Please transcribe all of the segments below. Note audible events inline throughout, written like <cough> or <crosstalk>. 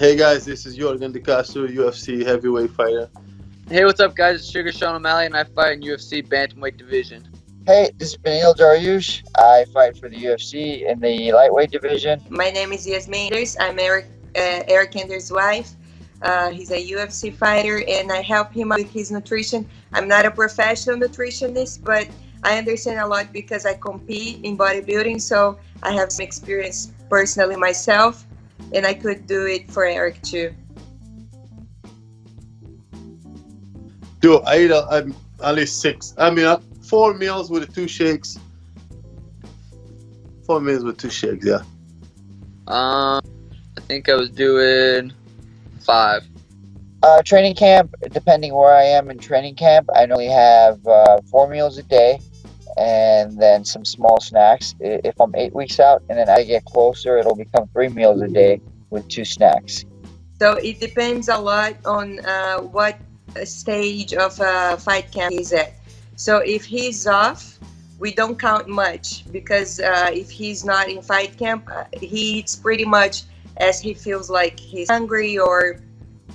Hey guys, this is Yorgan De Castro, UFC heavyweight fighter. Hey, what's up, guys? It's Sugar Sean O'Malley, and I fight in UFC bantamweight division. Hey, this is Beneil Dariush. I fight for the UFC in the lightweight division. My name is Yasmin Anders. I'm Eryk uh, Eryk Anders' wife. Uh, he's a UFC fighter, and I help him with his nutrition. I'm not a professional nutritionist, but I understand a lot because I compete in bodybuilding, so I have some experience personally myself, and I could do it for Eryk too. Dude, I eat uh, at least six. I mean, uh, four meals with two shakes. Four meals with two shakes, yeah. Um, I think I was doing five. Uh, training camp, depending where I am in training camp, I normally have uh, four meals a day and then some small snacks. If I'm eight weeks out and then I get closer, it'll become three meals a day with two snacks. So it depends a lot on uh, what stage of a fight camp he's at. So if he's off, we don't count much because uh, if he's not in fight camp, uh, he eats pretty much as he feels like he's hungry or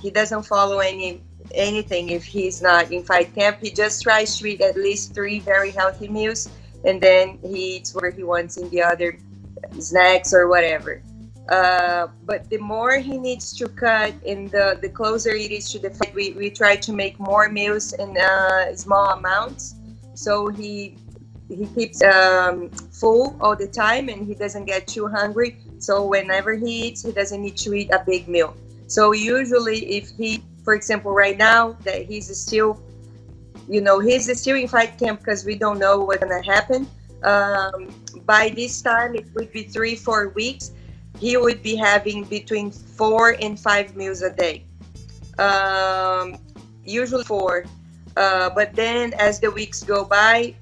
he doesn't follow any anything if he's not in fight camp. He just tries to eat at least three very healthy meals and then he eats whatever he wants in the other snacks or whatever. Uh, but the more he needs to cut and the, the closer it is to the fight, we, we try to make more meals in uh, small amounts. So he he keeps um, full all the time and he doesn't get too hungry. So whenever he eats, he doesn't need to eat a big meal. So usually, if he, for example, right now that he's still, you know, he's still in fight camp because we don't know what's gonna happen. Um, by this time, it would be three, four weeks he would be having between four and five meals a day. Um, usually four. Uh, but then as the weeks go by,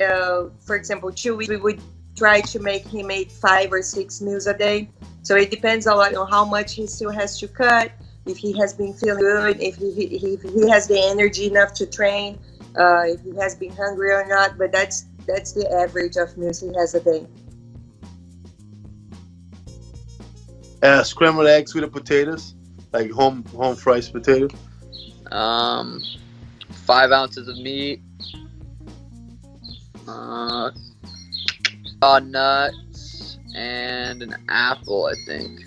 uh, for example, two weeks, we would try to make him eat five or six meals a day. So it depends a lot on how much he still has to cut, if he has been feeling good, if he, if he has the energy enough to train, uh, if he has been hungry or not. But that's that's the average of meals he has a day. Uh, scrambled eggs with the potatoes, like home home fried potato. Um, five ounces of meat. Uh, uh, nuts and an apple, I think.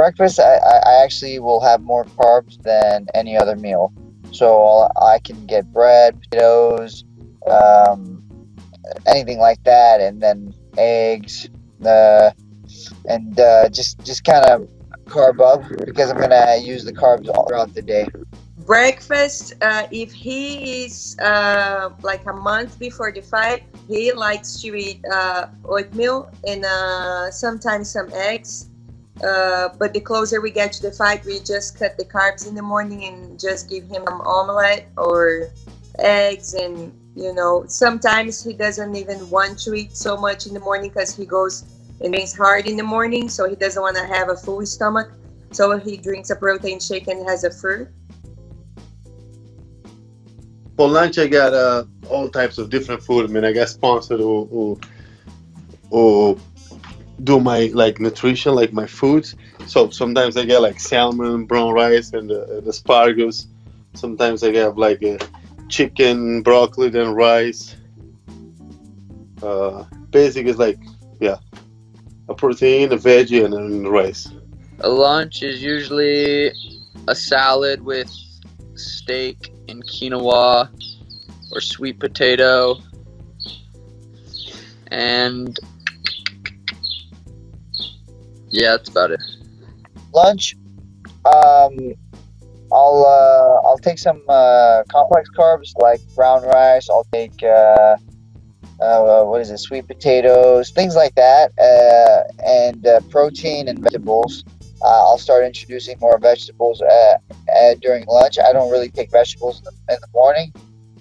Breakfast, I, I actually will have more carbs than any other meal. So I can get bread, potatoes, um, anything like that, and then eggs. Uh, and uh, just just kind of carb up because I'm gonna use the carbs all throughout the day. Breakfast, uh, if he is uh, like a month before the fight, he likes to eat uh, oatmeal and uh, sometimes some eggs. Uh, but the closer we get to the fight, we just cut the carbs in the morning and just give him an omelette or eggs and you know sometimes he doesn't even want to eat so much in the morning because he goes it means hard in the morning, so he doesn't want to have a full stomach. So he drinks a protein shake and has a fruit. For lunch, I got uh, all types of different food. I mean, I got sponsored who, who, who do my like nutrition, like my foods. So sometimes I get like salmon, brown rice, and the, and asparagus. Sometimes I have like a chicken, broccoli, then rice. Uh, basic is like yeah, a protein, a veggie, and then rice. A lunch is usually a salad with steak and quinoa or sweet potato and yeah, that's about it. Lunch, um, I'll uh, I'll take some uh, complex carbs like brown rice. I'll take uh, uh, what is it, sweet potatoes, things like that, uh, and uh, protein and vegetables. I'll start introducing more vegetables during lunch. I don't really take vegetables in the, in the morning,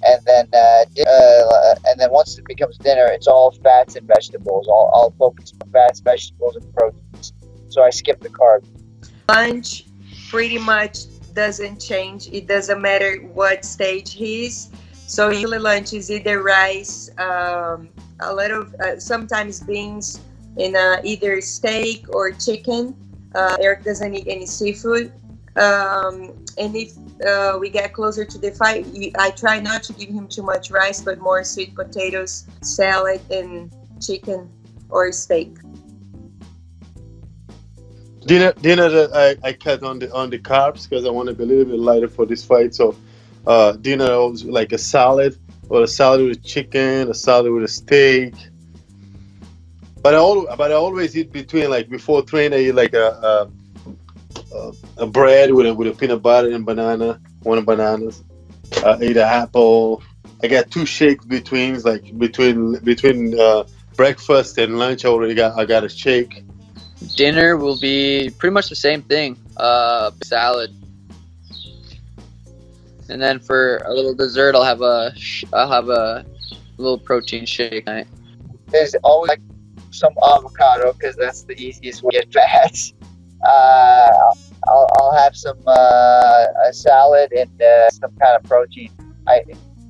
and then and then once it becomes dinner, it's all fats and vegetables. I'll, I'll focus on fats, vegetables, and proteins. So I skip the carbs. Lunch pretty much doesn't change. It doesn't matter what stage he's so usually lunch is either rice, um, a lot of uh, sometimes beans, in uh, either steak or chicken. Uh, Eryk doesn't eat any seafood. Um, and if uh, we get closer to the fight, I try not to give him too much rice, but more sweet potatoes, salad, and chicken or steak. Dinner, dinner. I, I cut on the on the carbs because I want to be a little bit lighter for this fight. So, uh, dinner was like a salad or a salad with chicken, a salad with a steak. But I always, but I always eat between like before training. I eat like a, a, a, a bread with a with a peanut butter and banana, one bananas. I eat an apple. I got two shakes between like between between uh, breakfast and lunch. I already got I got a shake. Dinner will be pretty much the same thing. Uh, salad, and then for a little dessert, I'll have a I'll have a little protein shake. Night. There's always like some avocado because that's the easiest way to get fats. <laughs> Uh, I'll, I'll have some uh, a salad and uh, some kind of protein. I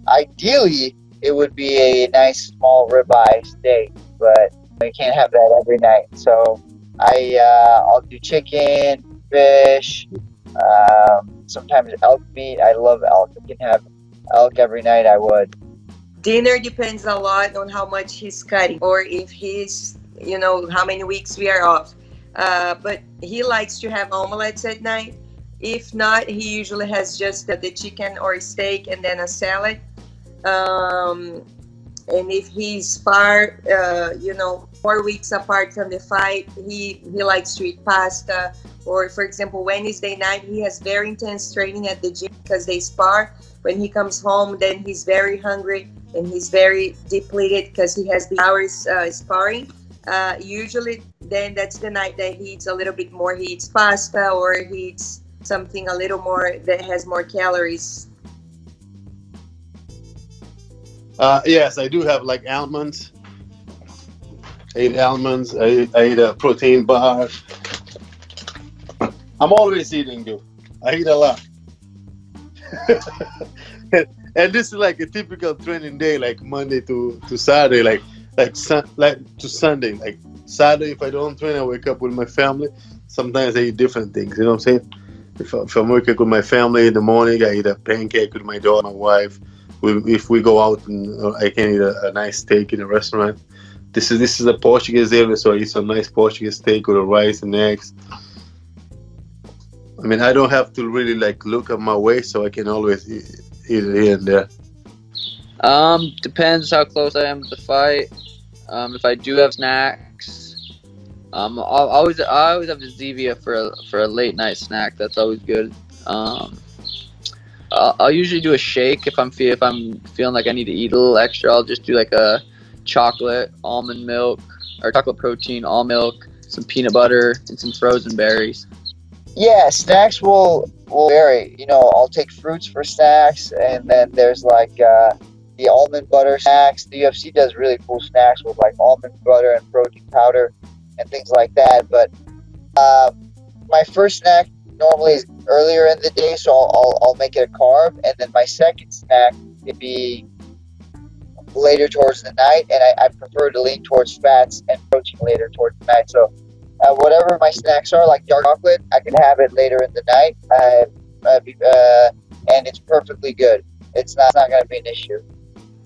ideally it would be a nice small ribeye steak, but we can't have that every night. So I uh, I'll do chicken, fish, um, sometimes elk meat. I love elk. I can have elk every night. I would. Dinner depends a lot on how much he's cutting, or if he's, you know, how many weeks we are off. Uh, but he likes to have omelets at night. If not, he usually has just the, the chicken or steak and then a salad. Um, and if he's far, uh, you know, four weeks apart from the fight, he he likes to eat pasta. Or for example, Wednesday night he has very intense training at the gym because they spar. When he comes home, then he's very hungry and he's very depleted because he has the hours uh, sparring. Uh, usually, then that's the night that he eats a little bit more. He eats pasta or he eats something a little more that has more calories Uh, yes, I do have like almonds. I eat almonds. I, I eat a protein bar. I'm always eating, dude. I eat a lot. <laughs> and this is like a typical training day, like Monday to, to Saturday, like like sun, like to Sunday. Like Saturday, if I don't train, I wake up with my family. Sometimes I eat different things. You know what I'm saying? If, if I'm working with my family in the morning, I eat a pancake with my daughter, my wife we, if we go out and uh, I can eat a, a, nice steak in a restaurant. This is this is a Portuguese area, so I eat some nice Portuguese steak with a rice and eggs. I mean, I don't have to really like look at my weight, so I can always eat, eat it here and there. Um, depends how close I am to the fight. Um, if I do have snacks, um, I'll always I always have a Zevia for a, for a late night snack. That's always good. Um, I'll, I'll usually do a shake if I'm feel if I'm feeling like I need to eat a little extra. I'll just do like a chocolate almond milk or chocolate protein almond milk, some peanut butter, and some frozen berries. Yeah, snacks will will vary. You know, I'll take fruits for snacks, and then there's like uh, the almond butter snacks. The UFC does really cool snacks with like almond butter and protein powder and things like that. But uh, my first snack normally is earlier in the day, so I'll, I'll, I'll make it a carb, and then my second snack would be later towards the night, and I, I, prefer to lean towards fats and protein later towards the night. So, uh, whatever my snacks are, like dark chocolate, I can have it later in the night, uh, and it's perfectly good. It's not, not going to be an issue.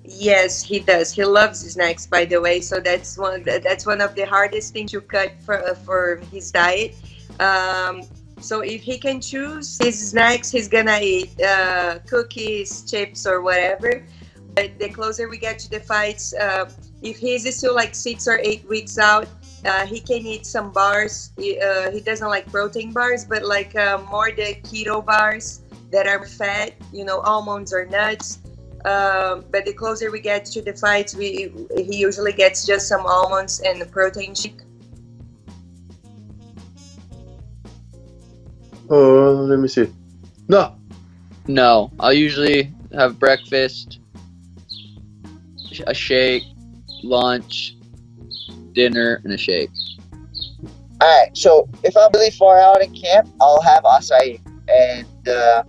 Yes, he does. He loves snacks, by the way. So that's one. That's one of the hardest things to cut for uh, for his diet. Um, so if he can choose his snacks, he's gonna eat uh, cookies, chips, or whatever. But the closer we get to the fights, uh, if he's still like six or eight weeks out, uh, he can eat some bars. He, uh, he doesn't like protein bars, but like uh, more the keto bars that are fat, you know, almonds or nuts. Um, but the closer we get to the fights, we he usually gets just some almonds and protein shake. Oh, let me see. No. No, I'll usually have breakfast, a shake, lunch, dinner, and a shake. All right. So if I'm really far out in camp, I'll have acai, and uh,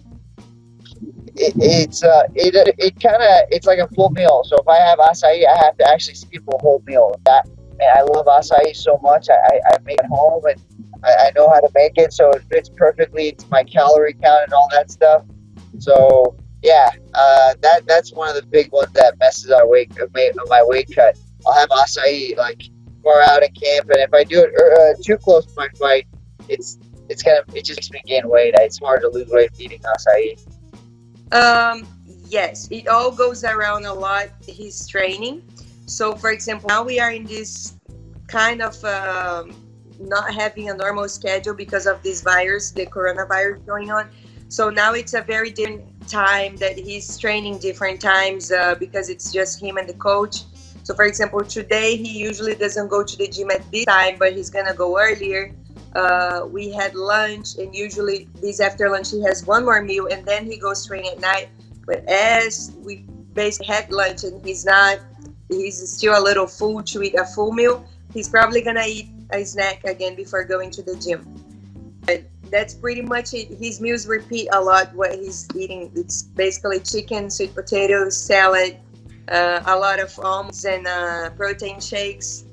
it, it's uh, it it kind of it's like a full meal. So if I have acai, I have to actually skip a whole meal. That man, I love acai so much. I, I, I make it home and I, I know how to make it, so it fits perfectly into my calorie count and all that stuff. So yeah, uh, that that's one of the big ones that messes our weight my weight cut. I'll have acai like far out in camp, and if I do it uh, too close to my fight, it's it's kind of it just makes me gain weight. It's hard to lose weight eating acai. Um, yes, it all goes around a lot. His training. So, for example, now we are in this kind of um, not having a normal schedule because of this virus, the coronavirus going on. So now it's a very different time that he's training different times uh, because it's just him and the coach. So, for example, today he usually doesn't go to the gym at this time, but he's gonna go earlier. Uh, we had lunch, and usually this after lunch he has one more meal, and then he goes train at night. But as we basically had lunch, and he's not, he's still a little full to eat a full meal. He's probably gonna eat a snack again before going to the gym. That's pretty much it. His meals repeat a lot what he's eating. It's basically chicken, sweet potatoes, salad, uh, a lot of almonds and uh, protein shakes.